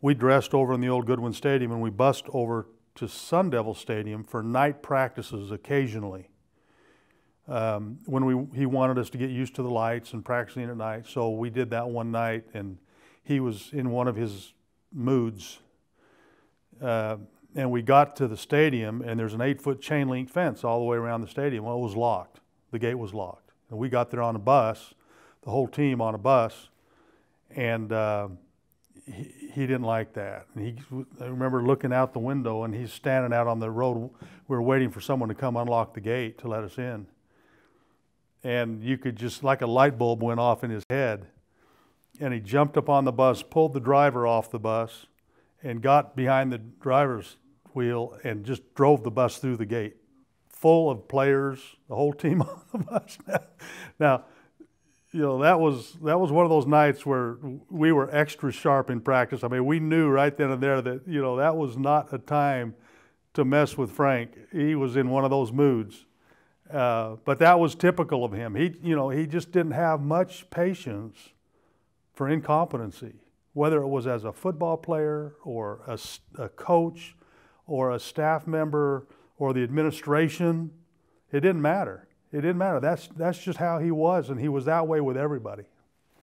we dressed over in the old Goodwin Stadium and we bussed over to Sun Devil Stadium for night practices occasionally. Um, when we, he wanted us to get used to the lights and practicing at night, so we did that one night, and he was in one of his moods. Uh, and we got to the stadium, and there's an eight-foot chain link fence all the way around the stadium. Well, it was locked. The gate was locked, and we got there on a bus, the whole team on a bus, and. Uh, he, didn't like that. And he, I remember looking out the window and he's standing out on the road. We were waiting for someone to come unlock the gate to let us in. And you could just, like a light bulb went off in his head. And he jumped up on the bus, pulled the driver off the bus, and got behind the driver's wheel and just drove the bus through the gate, full of players, the whole team on the bus. now you know that was that was one of those nights where we were extra sharp in practice. I mean, we knew right then and there that you know that was not a time to mess with Frank. He was in one of those moods, uh, but that was typical of him. He you know he just didn't have much patience for incompetency, whether it was as a football player or a, a coach or a staff member or the administration. It didn't matter it didn't matter. That's, that's just how he was, and he was that way with everybody.